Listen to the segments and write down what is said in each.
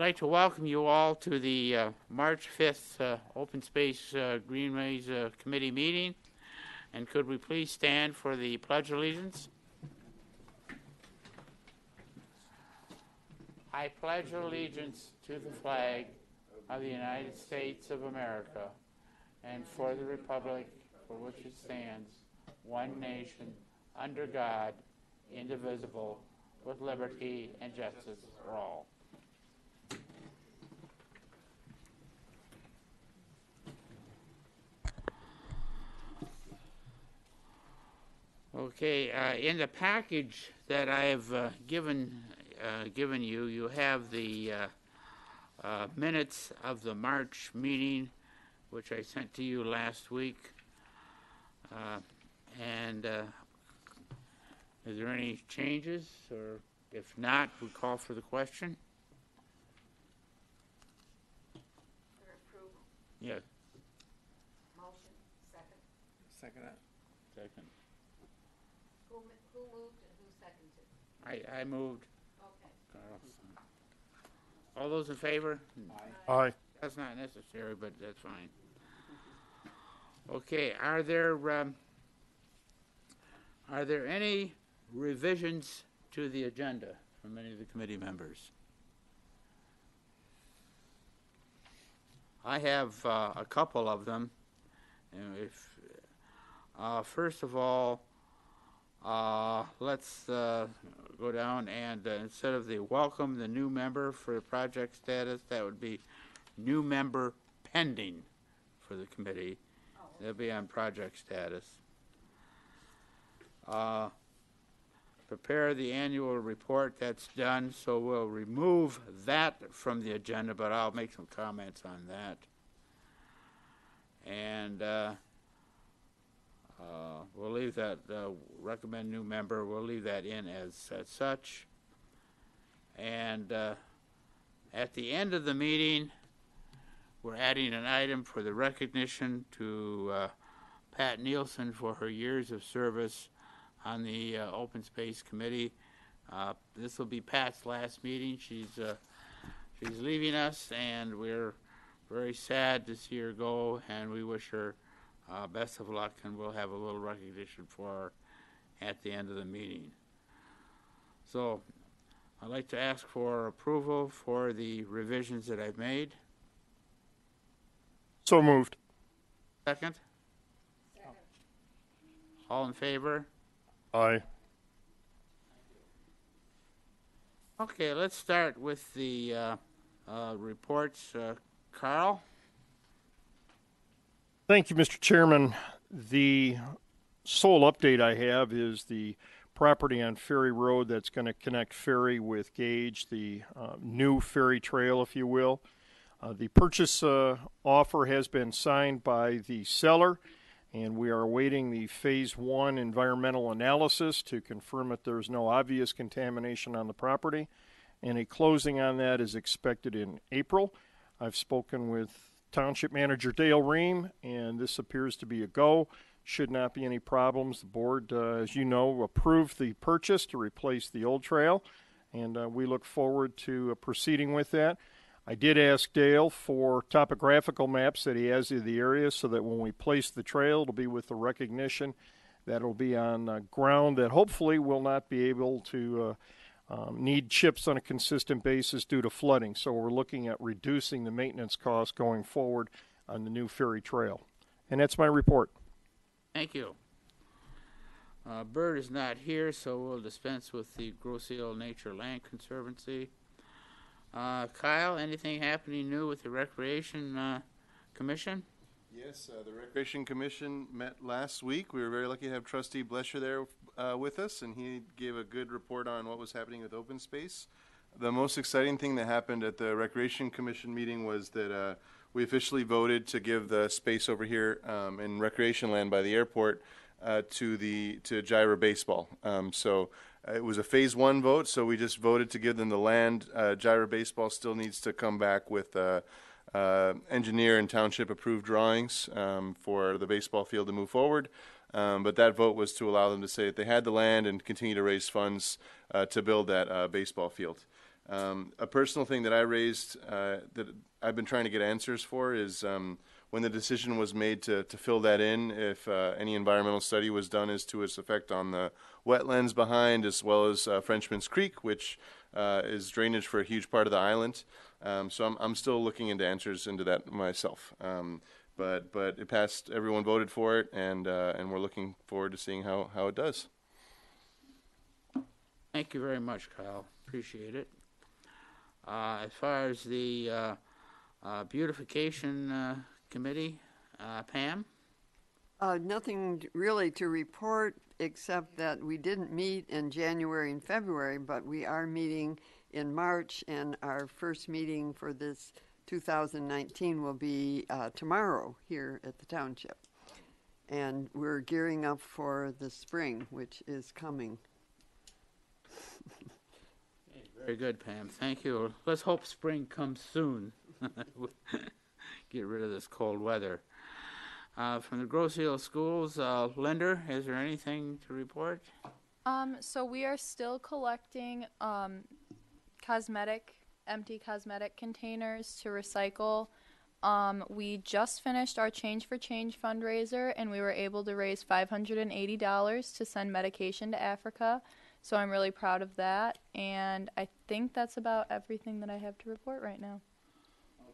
I'd like to welcome you all to the uh, March 5th uh, Open Space uh, Greenways uh, Committee meeting. And could we please stand for the Pledge of Allegiance? I pledge allegiance to the flag of the United States of America and for the republic for which it stands, one nation, under God, indivisible, with liberty and justice for all. Okay, uh, in the package that I have uh, given uh, given you, you have the uh, uh, minutes of the March meeting, which I sent to you last week. Uh, and uh, is there any changes, or if not, we call for the question? For approval, Yes, motion, second. Second that. second. Who, m- who moved and who seconded? I, I moved. Okay. All those in favor? Aye. That's not necessary, but that's fine. Okay, are there, um, are there any revisions to the agenda from any of the committee members? I have, uh, a couple of them. And if, uh, first of all, uh, let's, uh, go down and, uh, instead of the welcome the new member for project status, that would be new member pending for the committee. They'll be on project status. Uh, Prepare the annual report, that's done, so we'll remove that from the agenda, but I'll make some comments on that. And uh, we'll leave that, uh, recommend new member, we'll leave that in as as such. And uh, at the end of the meeting, we're adding an item for the recognition to uh, Pat Nielsen for her years of service on the uh, Open Space Committee. Uh, This will be Pat's last meeting. She's, uh, she's leaving us, and we're very sad to see her go, and we wish her uh, best of luck, and we'll have a little recognition for her at the end of the meeting. So I'd like to ask for approval for the revisions that I've made. So moved. Second? Second. All in favor? Aye. Okay, let's start with the uh, uh, reports. Uh, Carl? Thank you, Mr. Chairman. The sole update I have is the property on Ferry Road that's going to connect Ferry with Gage, the uh, new ferry trail, if you will. Uh, the purchase uh, offer has been signed by the seller, and we are awaiting the Phase 1 environmental analysis to confirm that there's no obvious contamination on the property. And a closing on that is expected in April. I've spoken with Township Manager Dale Ream, and this appears to be a go. Should not be any problems. The board, uh, as you know, approved the purchase to replace the old trail, and uh, we look forward to uh, proceeding with that. I did ask Dale for topographical maps that he has of the area so that when we place the trail, it'll be with the recognition that it'll be on uh, ground that hopefully will not be able to uh, um, need chips on a consistent basis due to flooding. So we're looking at reducing the maintenance costs going forward on the new ferry trail. And that's my report. Thank you. Uh, Bert is not here, so we'll dispense with the Grosse Ile Nature Land Conservancy. Uh, Kyle, anything happening new with the Recreation uh, Commission? Yes, uh, the Recreation Commission met last week. We were very lucky to have Trustee Blesher there uh, with us, and he gave a good report on what was happening with open space. The most exciting thing that happened at the Recreation Commission meeting was that uh, we officially voted to give the space over here um, in recreation land by the airport uh, to the to Gyra Baseball. Um, so uh, it was a phase one vote, so we just voted to give them the land. Uh, Gyra Baseball still needs to come back with uh, uh, engineer and township approved drawings um, for the baseball field to move forward. Um, but that vote was to allow them to say that they had the land and continue to raise funds uh, to build that uh, baseball field. Um, a personal thing that I raised uh, that I've been trying to get answers for is um, when the decision was made to, to fill that in, if uh, any environmental study was done as to its effect on the wetlands behind, as well as uh, Frenchman's Creek, which uh, is drainage for a huge part of the island. Um, so I'm, I'm still looking into answers into that myself. But but it passed. Everyone voted for it, and uh, and we're looking forward to seeing how, how it does. Thank you very much, Kyle. Appreciate it. Uh, as far as the uh, uh, beautification uh, committee, uh, Pam? Uh, nothing really to report, except that we didn't meet in January and February, but we are meeting in March, and our first meeting for this 2019 will be uh, tomorrow here at the township. And we're gearing up for the spring, which is coming. Very good, Pam. Thank you. Let's hope spring comes soon. Get rid of this cold weather. Uh, from the Grosse Ile Schools, uh, Linder, is there anything to report? Um, so we are still collecting um, cosmetic, empty cosmetic containers to recycle. Um, we just finished our Change for Change fundraiser, and we were able to raise $580 to send medication to Africa. So I'm really proud of that, and I think that's about everything that I have to report right now.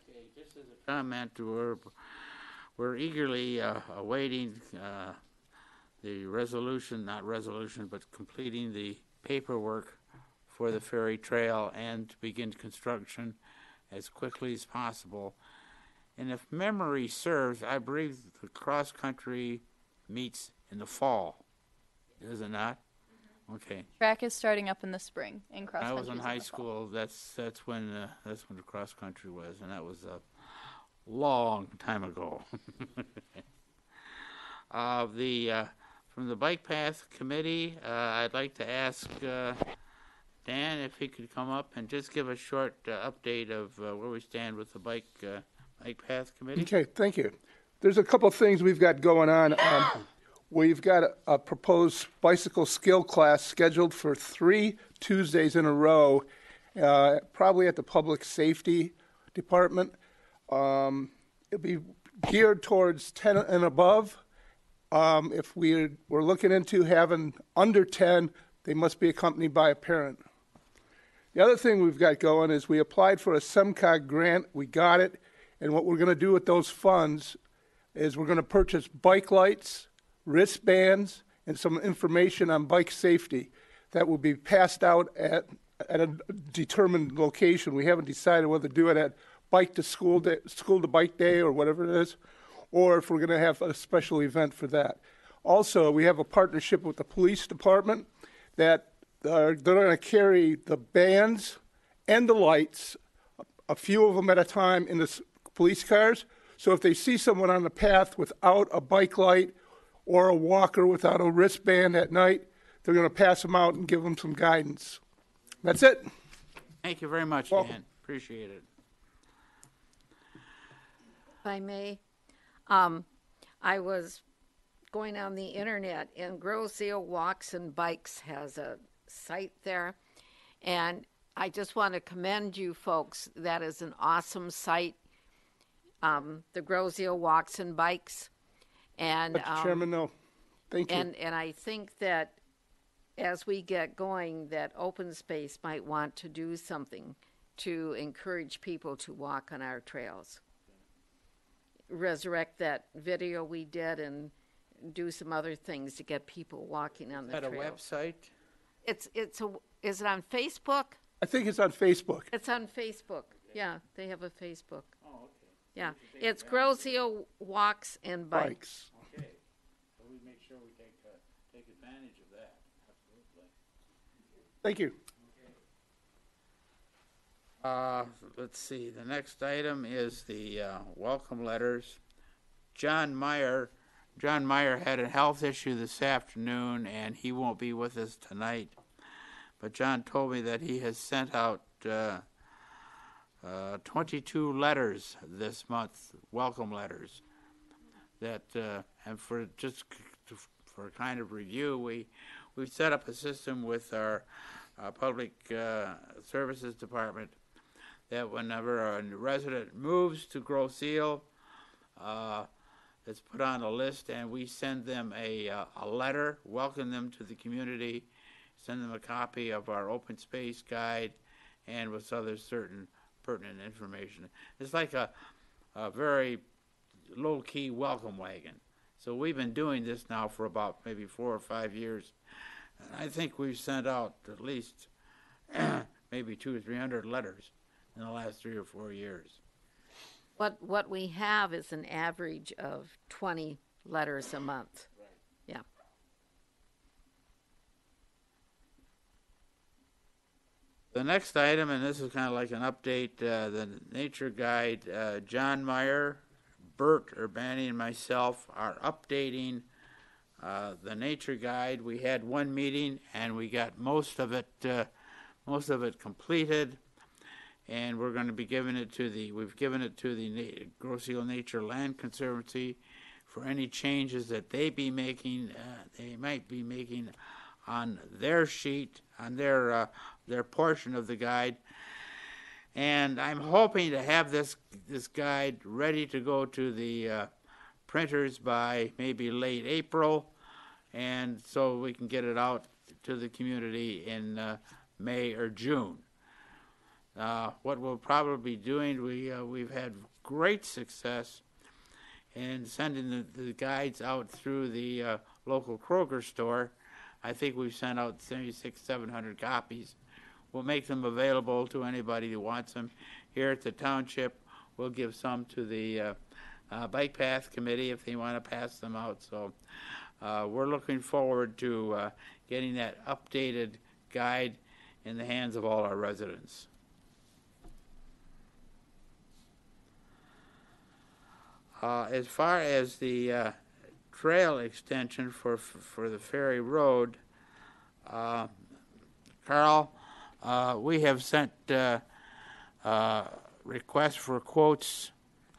Okay, just as a comment, we're, we're eagerly uh, awaiting uh, the resolution, not resolution, but completing the paperwork for the ferry trail and to begin construction as quickly as possible. And if memory serves, I believe the cross-country meets in the fall, is it not? Okay. Track is starting up in the spring in cross I was in high school. That's that's when uh, that's when the cross country was, and that was a long time ago. uh, the uh, from the bike path committee, uh, I'd like to ask uh, Dan if he could come up and just give a short uh, update of uh, where we stand with the bike uh, bike path committee. Okay, thank you. There's a couple of things we've got going on. Um, we've got a, a proposed bicycle skill class scheduled for three Tuesdays in a row, uh, probably at the Public Safety Department. Um, it'll be geared towards 10 and above. Um, if we're, we're looking into having under 10, they must be accompanied by a parent. The other thing we've got going is we applied for a SEMCOG grant. We got it. And what we're going to do with those funds is we're going to purchase bike lights, wristbands, and some information on bike safety that will be passed out at, at a determined location. We haven't decided whether to do it at bike to school day, school to bike day or whatever it is, or if we're going to have a special event for that. Also, we have a partnership with the police department that are, they're going to carry the bands and the lights, a few of them at a time in the s- police cars. So if they see someone on the path without a bike light or a walker without a wristband at night, they're going to pass them out and give them some guidance. That's it. Thank you very much, Welcome. Dan. Appreciate it. If I may, um, I was going on the internet and Grosse Ile Walks and Bikes has a site there. And I just want to commend you folks. That is an awesome site. Um, the Grosse Ile Walks and Bikes. And, Mr. um, Chairman, no. Thank you. and, and I think that as we get going, that open space might want to do something to encourage people to walk on our trails. Resurrect that video we did and do some other things to get people walking on the At a trails. website? It's, it's a, is it on Facebook? I think it's on Facebook. It's on Facebook. Yeah, they have a Facebook. Oh, okay. Yeah, it's Grosse Ile Walks and Bikes. Bikes. Okay, so we make sure we take, uh, take advantage of that, absolutely. Thank you. Uh, let's see, the next item is the, uh, welcome letters. John Meyer, John Meyer had a health issue this afternoon and he won't be with us tonight. But John told me that he has sent out, uh, uh, twenty-two letters this month, welcome letters. That, uh, and for just for kind of review, we, we've set up a system with our uh, Public uh, Services Department that whenever a resident moves to Grosse Ile, it's put on a list and we send them a, uh, a letter, welcome them to the community, send them a copy of our open space guide and with other certain pertinent information. It's like a, a very low-key welcome wagon. So we've been doing this now for about maybe four or five years. And I think we've sent out at least maybe two or three hundred letters in the last three or four years. What, what we have is an average of 20 letters a month. Yeah. The next item, and this is kind of like an update, uh, the nature guide, uh, John Meyer, Bert Urbani, and myself are updating uh, the nature guide. We had one meeting and we got most of it, uh, most of it completed. And we're going to be giving it to the, we've given it to the Na- Grosse Ile Nature Land Conservancy for any changes that they be making, uh, they might be making on their sheet, on their, uh, their portion of the guide. And I'm hoping to have this, this guide ready to go to the, uh, printers by maybe late April. And so we can get it out to the community in, uh, May or June. Uh, what we'll probably be doing, we, uh, we've had great success in sending the, the guides out through the uh, local Kroger store. I think we've sent out 76, 700 copies. We'll make them available to anybody who wants them. Here at the township, we'll give some to the uh, uh, Bike Path Committee if they want to pass them out. So uh, we're looking forward to getting that updated guide in the hands of all our residents. Uh, as far as the uh, trail extension for for the ferry road, uh, Carl, uh, we have sent uh, uh, requests for quotes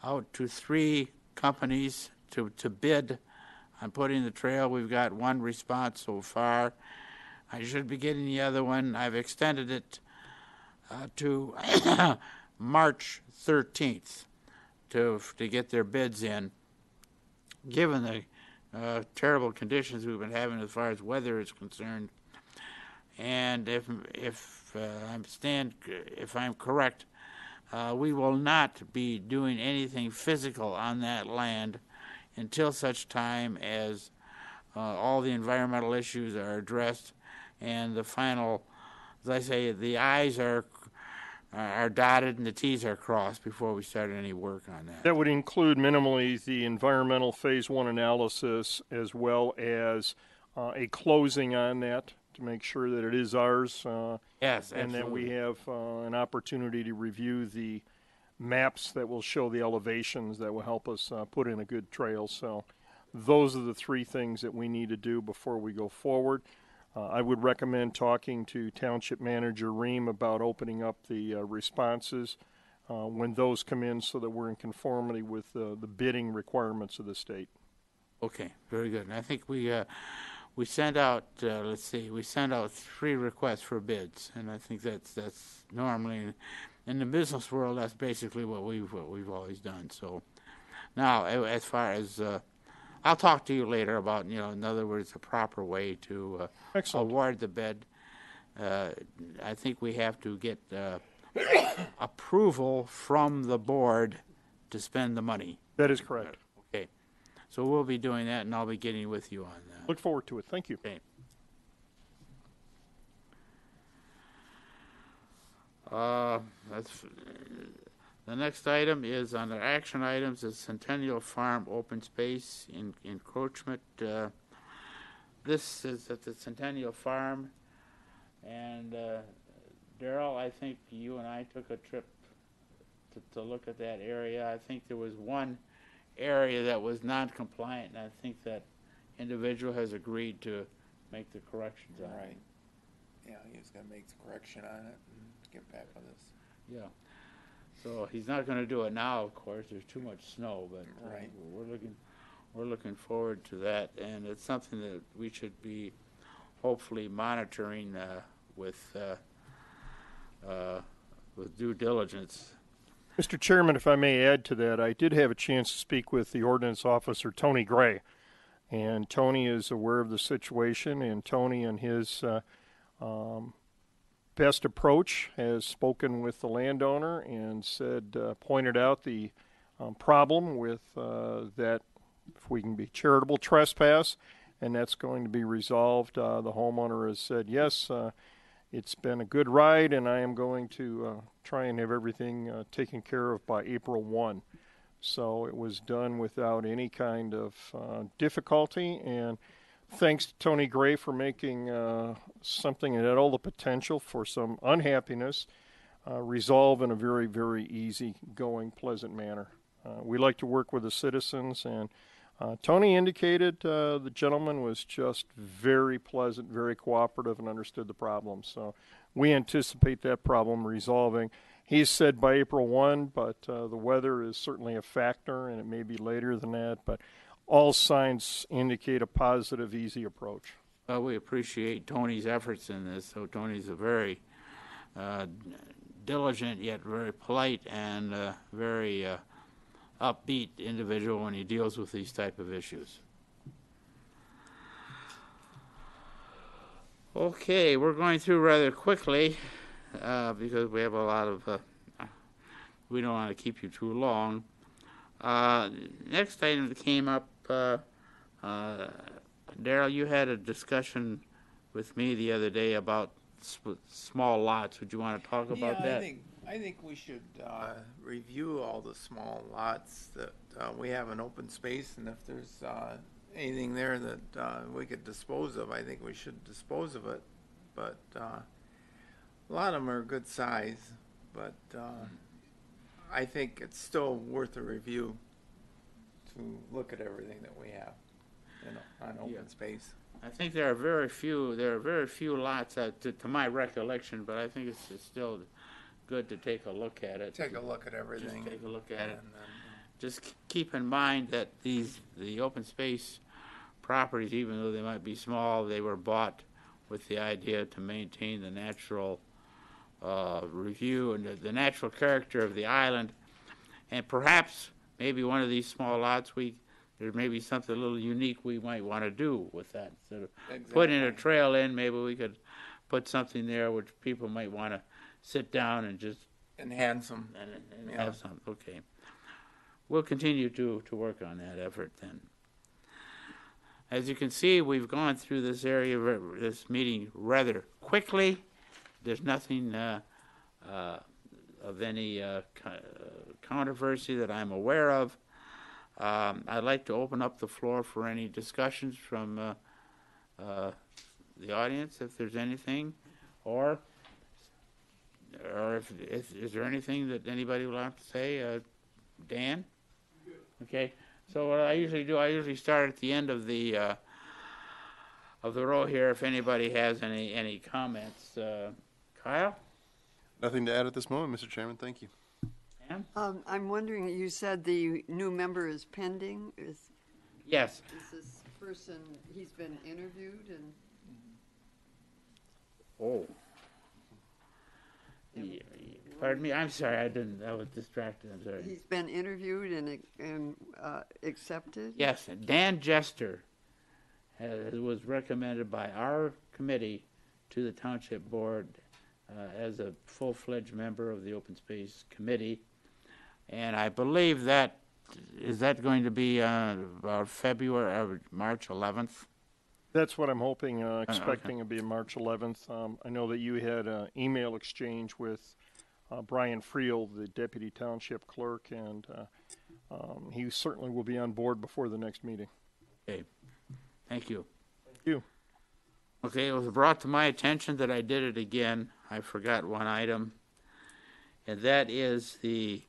out to three companies to, to bid on putting the trail. We've got one response so far. I should be getting the other one. I've extended it to March 13th to to get their bids in. Given the uh, terrible conditions we've been having as far as weather is concerned, and if if uh, I'm stand if I'm correct, uh, we will not be doing anything physical on that land until such time as uh, all the environmental issues are addressed and the final, as I say, the I's are are dotted and the T's are crossed before we start any work on that. That would include minimally the environmental phase one analysis as well as uh, a closing on that to make sure that it is ours. Uh, Yes, and that we have uh, an opportunity to review the maps that will show the elevations that will help us uh, put in a good trail. So, those are the three things that we need to do before we go forward. Uh, I would recommend talking to Township Manager Ream about opening up the uh, responses uh, when those come in so that we're in conformity with uh, the bidding requirements of the state. Okay, very good. And I think we, uh, we sent out, uh, let's see, we sent out three requests for bids, and I think that's, that's normally, in the business world, that's basically what we've, what we've always done, so. Now, as far as, uh, I'll talk to you later about, you know, in other words, the proper way to, uh, award the bid. Uh, I think we have to get, uh, approval from the board to spend the money. That is correct. Okay, so we'll be doing that, and I'll be getting with you on that. Look forward to it. Thank you. Okay. Uh, that's, the next item is on the action items, is Centennial Farm Open Space en- encroachment. Uh, This is at the Centennial Farm, and uh, Daryl, I think you and I took a trip to, to look at that area. I think there was one area that was non-compliant, and I think that individual has agreed to make the corrections on it. Right. Yeah, he was gonna make the correction on it and get back with us. Yeah. So he's not gonna do it now, of course, there's too much snow, but uh, Right. we're looking, we're looking forward to that, and it's something that we should be hopefully monitoring, uh, with, uh, uh, with due diligence. Mr. Chairman, if I may add to that, I did have a chance to speak with the ordinance officer, Tony Gray. And Tony is aware of the situation, and Tony and his uh, um, best approach has spoken with the landowner and said, uh, pointed out the um, problem with uh, that, if we can be charitable trespass, and that's going to be resolved. Uh, the homeowner has said, yes, uh, it's been a good ride, and I am going to uh, try and have everything uh, taken care of by April 1. So it was done without any kind of difficulty, and thanks to Tony Gray for making uh, something that had all the potential for some unhappiness uh, resolve in a very, very easy going, pleasant manner. Uh, we like to work with the citizens, and uh, Tony indicated uh, the gentleman was just very pleasant, very cooperative, and understood the problem. So we anticipate that problem resolving. He said by April 1, but uh, the weather is certainly a factor, and it may be later than that. But all signs indicate a positive, easy approach. Well, we appreciate Tony's efforts in this. So Tony's a very uh, diligent yet very polite and uh, very uh, upbeat individual when he deals with these type of issues. Okay, we're going through rather quickly uh, because we have a lot of. Uh, we don't want to keep you too long. Uh, next item that came up, uh, uh, Daryl, you had a discussion with me the other day about small lots. Would you want to talk about yeah, that? I think, I think we should, uh, review all the small lots that, uh, we have in open space, and if there's, uh, anything there that, uh, we could dispose of, I think we should dispose of it. But, uh, a lot of them are good size, but, uh, I think it's still worth a review to look at everything that we have, you know, on Yeah. open space. I think there are very few, there are very few lots, uh, to, to my recollection, but I think it's, it's still good to take a look at it. Take a look at Just everything. take a look at and it. then, Just k- keep in mind that these, the open space properties, even though they might be small, they were bought with the idea to maintain the natural, uh, review and the, the natural character of the island. And perhaps, maybe one of these small lots, we, there may be something a little unique we might want to do with that. Instead of putting a trail in, maybe we could put something there which people might want to sit down and just Enhance them. and, and Yeah. have some, okay. We'll continue to, to work on that effort then. As you can see, we've gone through this area, re- this meeting rather quickly. There's nothing, uh, uh, of any, uh, uh, controversy that I'm aware of. Um, I'd like to open up the floor for any discussions from, uh, uh, the audience, if there's anything, or or if, if, is there anything that anybody would like to say? Uh, Dan? Okay, so what I usually do, I usually start at the end of the, uh, of the row here, if anybody has any, any comments. Uh, Kyle? Nothing to add at this moment, Mr. Chairman. Thank you. Pam? Um, I'm wondering, you said the new member is pending. Is, Yes, is this person, he's been interviewed and? oh. Yeah, yeah. Pardon me, I'm sorry, I didn't, I was distracted, I'm sorry. He's been interviewed and, and uh, accepted? Yes, Dan Jester has, was recommended by our committee to the township board uh, as a full-fledged member of the open space committee. And I believe that, is that going to be uh, about February, or March 11th? That's what I'm hoping, uh, okay. expecting to be March 11th. Um, I know that you had an email exchange with uh, Brian Friel, the deputy township clerk, and uh, um, he certainly will be on board before the next meeting. Okay, thank you. Thank you. Okay, it was brought to my attention that I did it again. I forgot one item, and that is the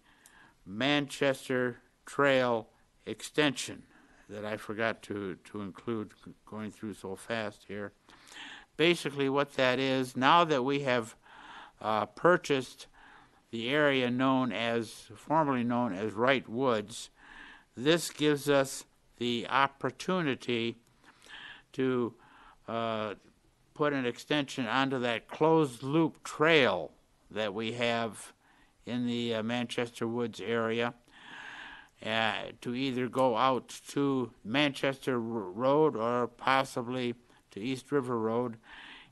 Manchester Trail extension that I forgot to, to include going through so fast here. Basically, what that is, now that we have uh, purchased the area known as, formerly known as Wright Woods, this gives us the opportunity to uh, put an extension onto that closed loop trail that we have in the uh, Manchester Woods area uh, to either go out to Manchester Road or possibly to East River Road.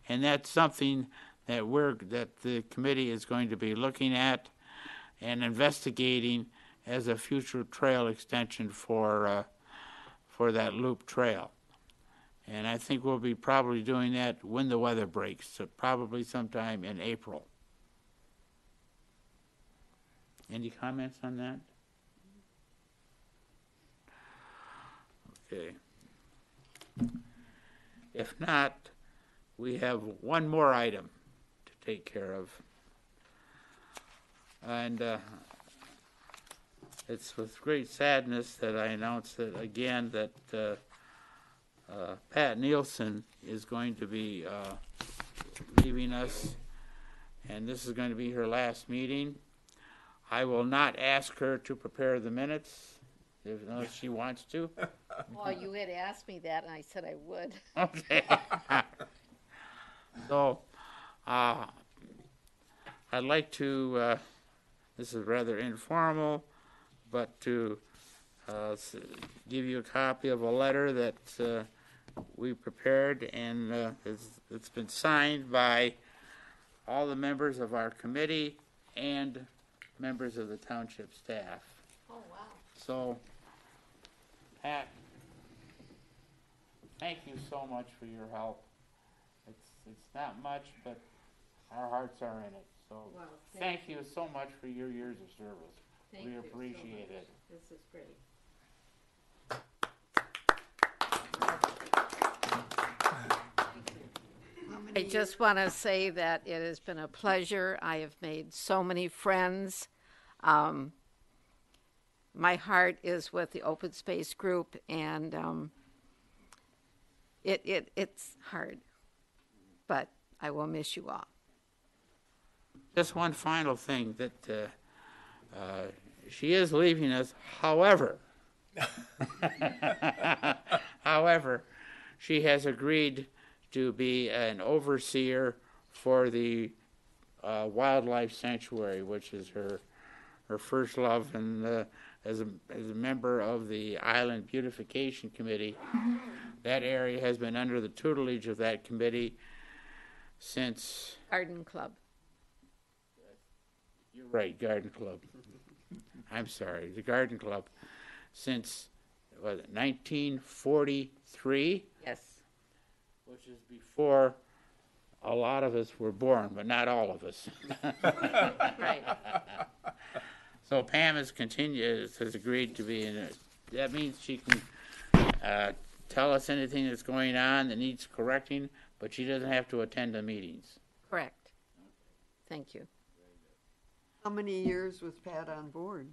And that's something that we're, that the committee is going to be looking at and investigating as a future trail extension for, uh, for that loop trail. And I think we'll be probably doing that when the weather breaks, so probably sometime in April. Any comments on that? Okay. If not, we have one more item to take care of. And uh, it's with great sadness that I announce that again that uh, uh, Pat Nielsen is going to be uh, leaving us, and this is going to be her last meeting. I will not ask her to prepare the minutes, if unless she wants to. Well, you had asked me that, and I said I would. Okay. so, uh, I'd like to, uh, this is rather informal, but to uh, s- give you a copy of a letter that uh, we prepared and uh, it's, it's been signed by all the members of our committee and members of the township staff. Oh, wow. So, Pat, thank you so much for your help. It's, it's not much, but our hearts are in it. So, Well, thank you so much for your years of service. Thank We you so appreciate much. it. This is great. I just want to say that it has been a pleasure. I have made so many friends. Um, my heart is with the Open Space Group, and um, it, it it's hard, but I will miss you all. Just one final thing that uh, uh, she is leaving us. However, however, she has agreed to be an overseer for the uh, wildlife sanctuary, which is her her first love, and uh, as a as a member of the Island Beautification Committee, that area has been under the tutelage of that committee since Garden Club. You're right, Garden Club. I'm sorry, the Garden Club, since was it 1943, Yes. Which is before a lot of us were born, but not all of us. Right. So Pam has continued, has agreed to be in it. That means she can uh, tell us anything that's going on that needs correcting, but she doesn't have to attend the meetings. Correct. Thank you. How many years was Pat on board?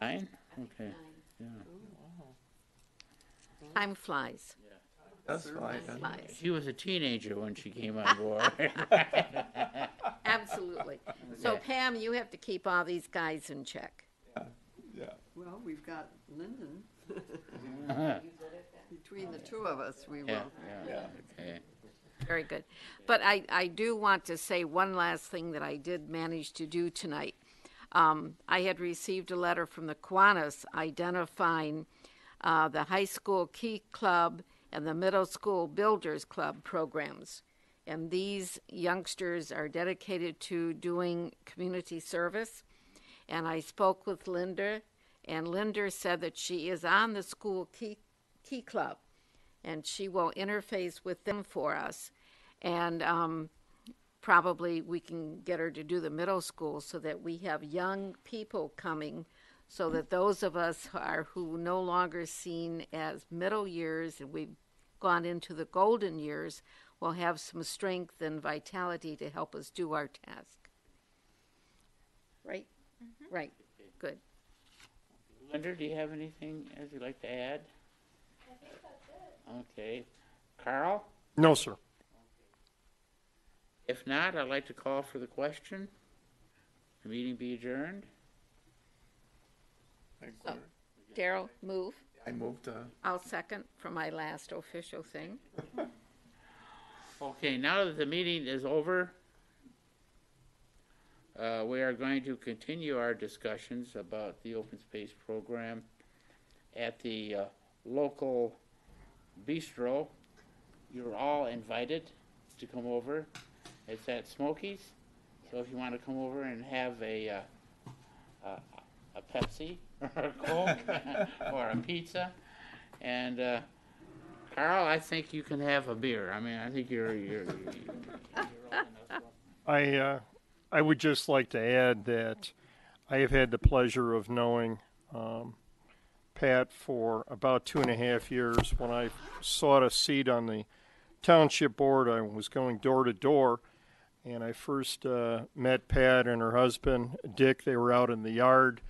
Nine? Okay. Yeah. Time flies. That's fine. Flies. She was a teenager when she came on board. Absolutely. So Pam, you have to keep all these guys in check. Yeah. Well, we've got Lyndon. Uh-huh. Between the two of us, we Yeah, will. yeah, okay. Very good. But I, I do want to say one last thing that I did manage to do tonight. Um, I had received a letter from the Kiwanis identifying uh, the high school Key Club and the middle school Builders Club programs. And these youngsters are dedicated to doing community service. And I spoke with Linda, and Linda said that she is on the school Key, Key Club and she will interface with them for us. And um, probably we can get her to do the middle school so that we have young people coming, so that those of us who are who no longer seen as middle years and we've gone into the golden years will have some strength and vitality to help us do our task. Right? Mm-hmm. Right. Good. Linda, do you have anything else you'd like to add? Okay. Carl? No, sir. If not, I'd like to call for the question. The meeting be adjourned. Daryl, move. I moved to, I'll second for my last official thing. Okay, now that the meeting is over, uh, we are going to continue our discussions about the open space program at the uh, local bistro. You're all invited to come over. It's at Smokies. So if you want to come over and have a, uh, a, a Pepsi or a Coke or a pizza, and uh, Carl, I think you can have a beer. I mean, I think you're you're. you're, you're old. I uh, I would just like to add that I have had the pleasure of knowing um, Pat for about two and a half years. When I sought a seat on the township board, I was going door to door, and I first uh, met Pat and her husband Dick. They were out in the yard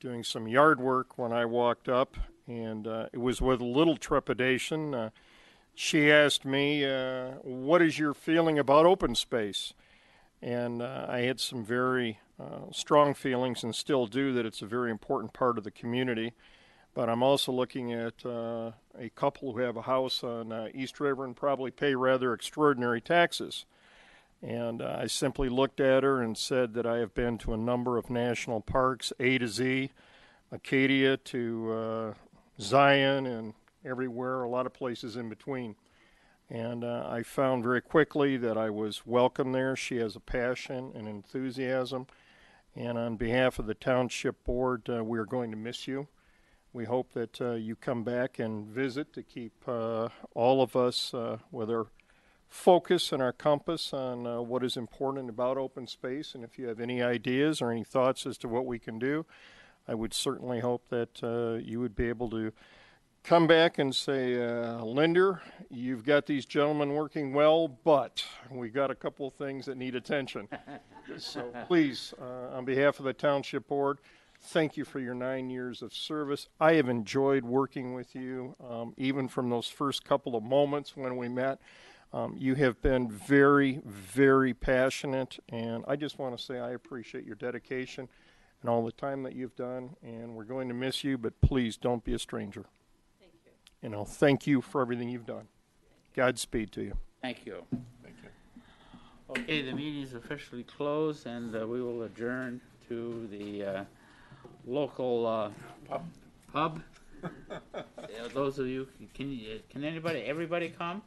doing some yard work when I walked up, and uh, it was with a little trepidation. Uh, she asked me, uh, "What is your feeling about open space?" and uh, I had some very uh, strong feelings and still do that it's a very important part of the community. But I'm also looking at uh, a couple who have a house on East River and probably pay rather extraordinary taxes. And uh, I simply looked at her and said that I have been to a number of national parks, A to Z, Acadia to uh, Zion, and everywhere, a lot of places in between. And uh, I found very quickly that I was welcome there. She has a passion and enthusiasm. And on behalf of the Township Board, uh, we are going to miss you. We hope that uh, you come back and visit to keep uh, all of us our focus and our compass on uh, what is important about open space. And if you have any ideas or any thoughts as to what we can do, I would certainly hope that uh, you would be able to come back and say, uh, Linder, you've got these gentlemen working well, but we've got a couple of things that need attention. so please, uh, on behalf of the Township Board, thank you for your nine years of service. I have enjoyed working with you, um, even from those first couple of moments when we met. Um, you have been very, very passionate, and I just want to say I appreciate your dedication and all the time that you've done. And we're going to miss you, but please don't be a stranger. Thank you know, thank you for everything you've done. Godspeed to you. Thank you. Thank you. Okay, the meeting is officially closed, and uh, we will adjourn to the uh, local uh, pub. Pub. Yeah, Those of you, can you, can anybody, everybody come?